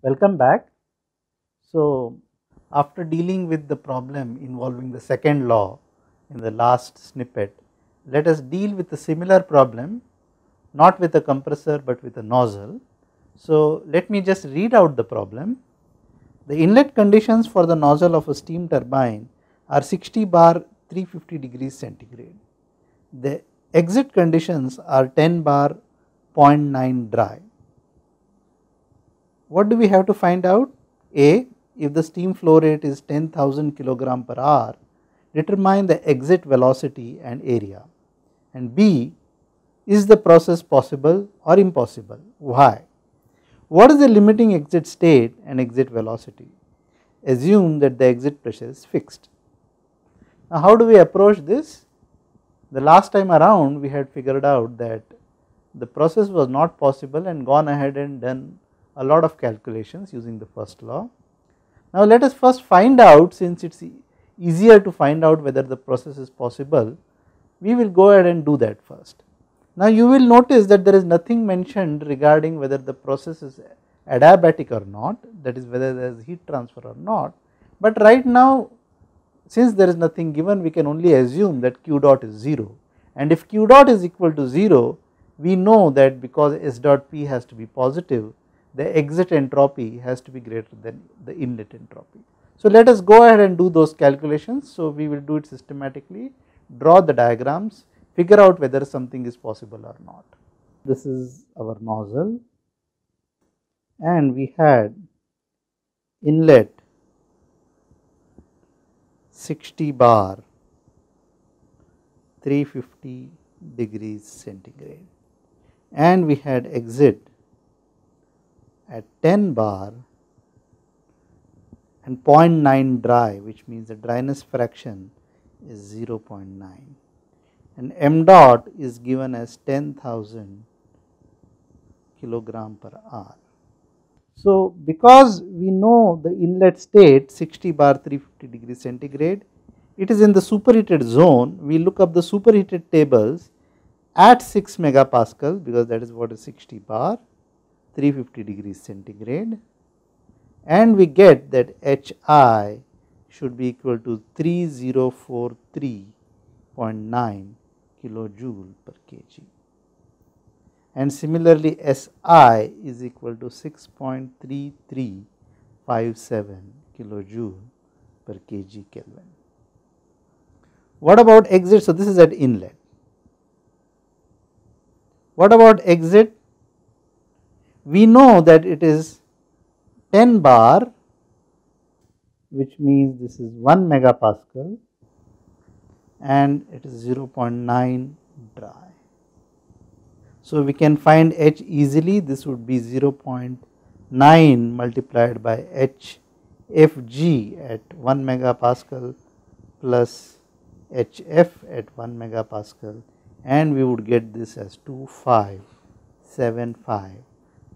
Welcome back. So, after dealing with the problem involving the second law in the last snippet, let us deal with a similar problem not with a compressor but with a nozzle. So, let me just read out the problem. The inlet conditions for the nozzle of a steam turbine are 60 bar 350 degrees centigrade. The exit conditions are 10 bar 0.9 dry. What do we have to find out? A. If the steam flow rate is 10,000 kilogram per hour, determine the exit velocity and area. And B. Is the process possible or impossible? Why? What is the limiting exit state and exit velocity? Assume that the exit pressure is fixed. Now, how do we approach this? The last time around we had figured out that the process was not possible and gone ahead and done a lot of calculations using the first law. Now, let us first find out since it is easier to find out whether the process is possible, we will go ahead and do that first. Now, you will notice that there is nothing mentioned regarding whether the process is adiabatic or not that is whether there is heat transfer or not, but right now since there is nothing given we can only assume that q dot is 0 and if q dot is equal to 0 we know that because S dot P has to be positive the exit entropy has to be greater than the inlet entropy. So, let us go ahead and do those calculations. So, we will do it systematically draw the diagrams figure out whether something is possible or not. This is our nozzle and we had inlet 60 bar 350 degrees centigrade and we had exit at 10 bar and 0.9 dry which means the dryness fraction is 0.9 and m dot is given as 10,000 kilogram per hour. So, because we know the inlet state 60 bar 350 degree centigrade, it is in the superheated zone, we look up the superheated tables at 6 megapascal because that is what is 60 bar 350 degrees centigrade and we get that Hi should be equal to 3043.9 kilojoule per kg and similarly Si is equal to 6.3357 kilojoule per kg Kelvin. What about exit? So, this is at inlet. What about exit? We know that it is 10 bar which means this is 1 megapascal and it is 0.9 dry. So, we can find H easily this would be 0.9 multiplied by H Fg at 1 megapascal plus Hf at 1 megapascal and we would get this as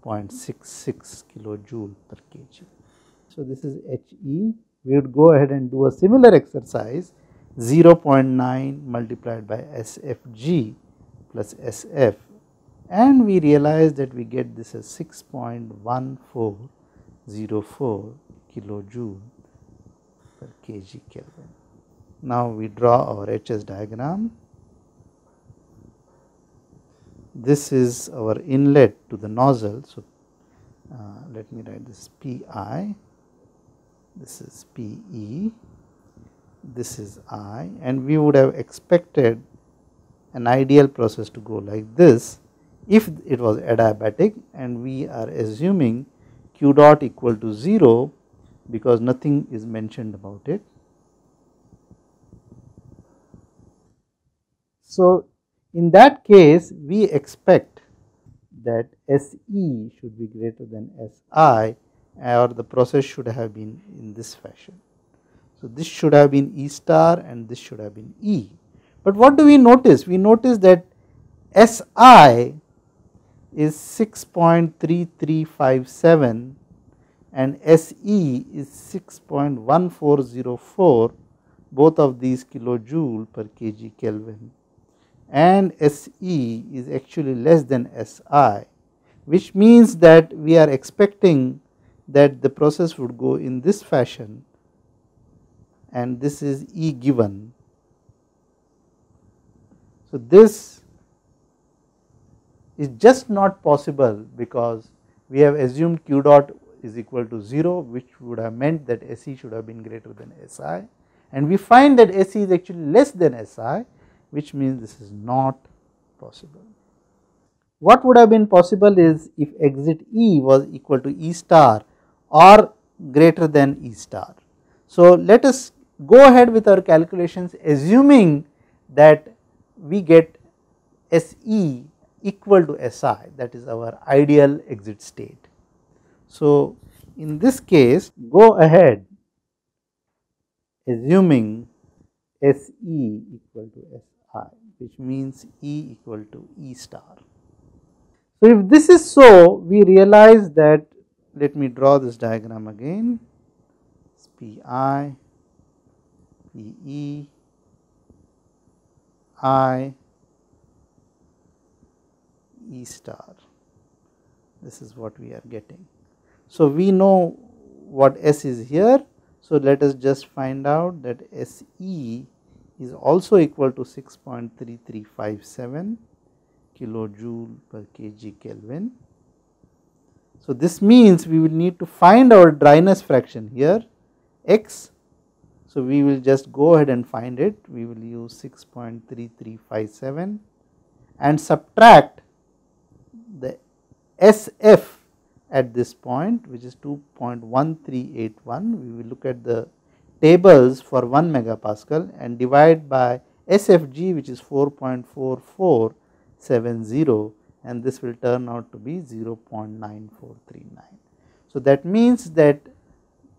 2575.66 kilojoule per kg. So, this is He we would go ahead and do a similar exercise 0.9 multiplied by Sfg plus Sf and we realize that we get this as 6.1404 kilojoule per kg Kelvin. Now, we draw our HS diagram. This is our inlet to the nozzle. So, uh, let me write this Pi, this is Pe, this is I and we would have expected an ideal process to go like this if it was adiabatic and we are assuming q dot equal to 0 because nothing is mentioned about it. So, in that case we expect that SE should be greater than SI or the process should have been in this fashion. So, this should have been E star and this should have been E. But what do we notice? We notice that SI is 6.3357 and SE is 6.1404 both of these kilojoule per kg Kelvin and SE is actually less than SI which means that we are expecting that the process would go in this fashion and this is E given. So, this is just not possible because we have assumed q dot is equal to 0 which would have meant that SE should have been greater than SI and we find that SE is actually less than SI which means this is not possible. What would have been possible is if exit E was equal to E star or greater than E star. So, let us go ahead with our calculations assuming that we get SE equal to SI that is our ideal exit state. So, in this case go ahead assuming SE equal to Which means E equal to E star. So, if this is so we realize that let me draw this diagram again PI, PE, I, E star. This is what we are getting. So, we know what S is here. So, let us just find out that SE is also equal to 6.3357 kilojoule per kg Kelvin. So, this means we will need to find our dryness fraction here x. So, we will just go ahead and find it we will use 6.3357 and subtract the SF at this point which is 2.1381 we will look at the tables for 1 megapascal and divide by SFG which is 4.4470 and this will turn out to be 0.9439. So, that means that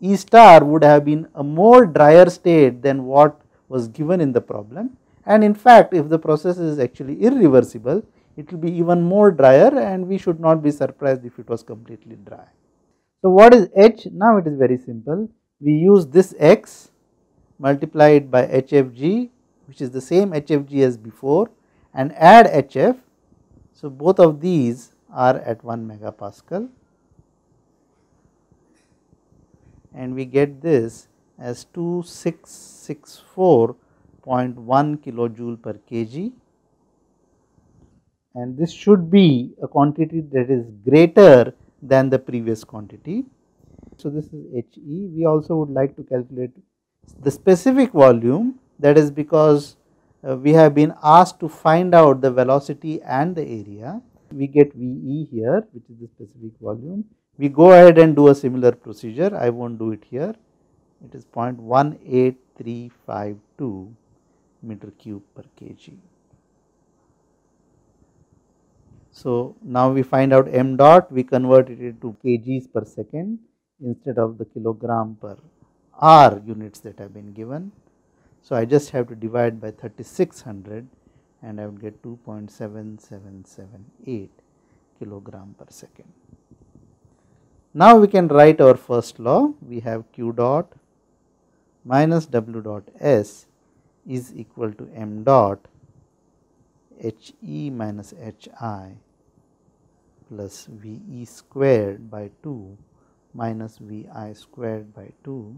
E star would have been a more drier state than what was given in the problem and in fact if the process is actually irreversible it will be even more drier and we should not be surprised if it was completely dry. So, what is H? Now it is very simple we use this x multiply it by HFG which is the same HFG as before and add HF. So, both of these are at 1 megapascal and we get this as 2664.1 kilojoule per kg and this should be a quantity that is greater than the previous quantity. So, this is HE. We also would like to calculate the specific volume that is because uh, we have been asked to find out the velocity and the area. We get VE here which is the specific volume we go ahead and do a similar procedure, I not do it here, it is 0.18352 meter cube per kg. So, now we find out m dot, we convert it into kgs per second instead of the kilogram per r units that have been given. So, I just have to divide by 3600 and I would get 2.7778 kilogram per second. Now we can write our first law we have q dot minus w dot s is equal to m dot h e minus h i plus v e squared by 2 minus v i squared by 2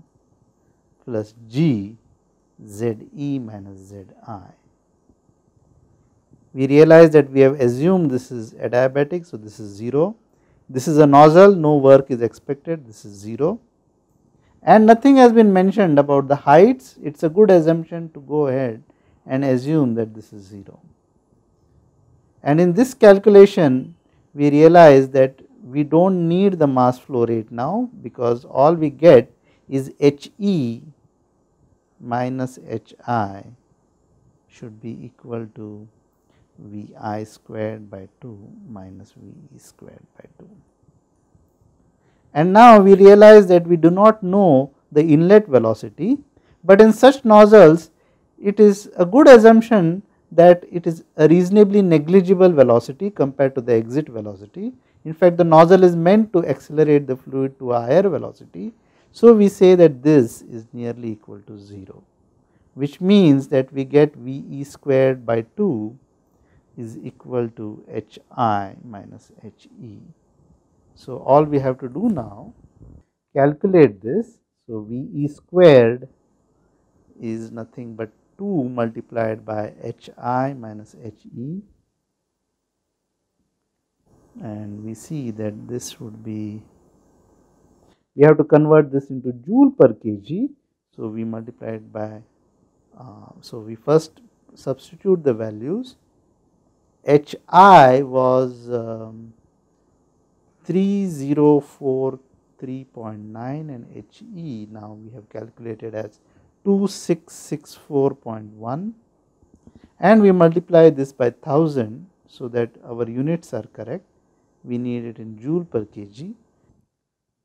plus g z e minus z i. We realize that we have assumed this is adiabatic. So, this is 0 this is a nozzle no work is expected this is 0 and nothing has been mentioned about the heights it is a good assumption to go ahead and assume that this is 0. And in this calculation we realize that we do not need the mass flow rate now because all we get is He minus Hi should be equal to V i squared by 2 minus V e squared by 2. And now we realize that we do not know the inlet velocity, but in such nozzles it is a good assumption that it is a reasonably negligible velocity compared to the exit velocity. In fact, the nozzle is meant to accelerate the fluid to a higher velocity. So, we say that this is nearly equal to 0, which means that we get V e squared by 2 is equal to H i minus H e. So, all we have to do now calculate this. So, V e squared is nothing but 2 multiplied by H i minus H e and we see that this would be we have to convert this into joule per kg. So, we multiply it by uh, so we first substitute the values. H i was um, 3043.9 and H e now we have calculated as 2664.1 and we multiply this by 1000 so that our units are correct we need it in joule per kg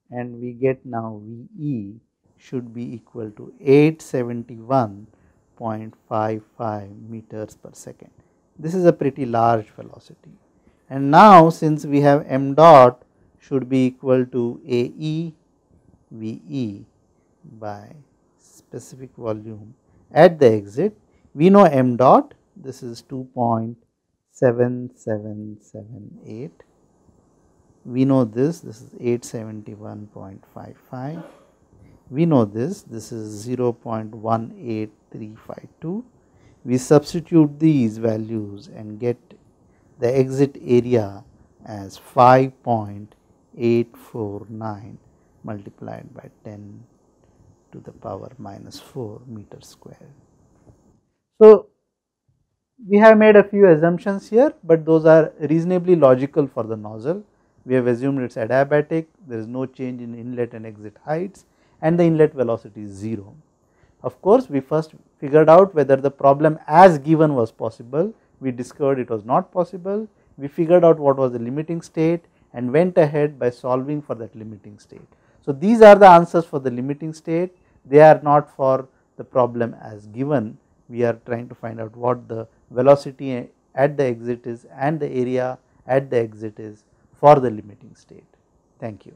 and we get now VE should be equal to 871.55 meters per second. This is a pretty large velocity. And now since we have m dot should be equal to AE VE by specific volume at the exit. We know m dot this is 2.7778 we know this this is 871.55 we know this this is 0.18352 we substitute these values and get the exit area as 5.849 multiplied by 10 to the power minus 4 meter square. So, we have made a few assumptions here, but those are reasonably logical for the nozzle. We have assumed it is adiabatic, there is no change in inlet and exit heights and the inlet velocity is 0. Of course, we first figured out whether the problem as given was possible, we discovered it was not possible, we figured out what was the limiting state and went ahead by solving for that limiting state. So, these are the answers for the limiting state, they are not for the problem as given, we are trying to find out what the velocity at the exit is and the area at the exit is for the limiting state. Thank you.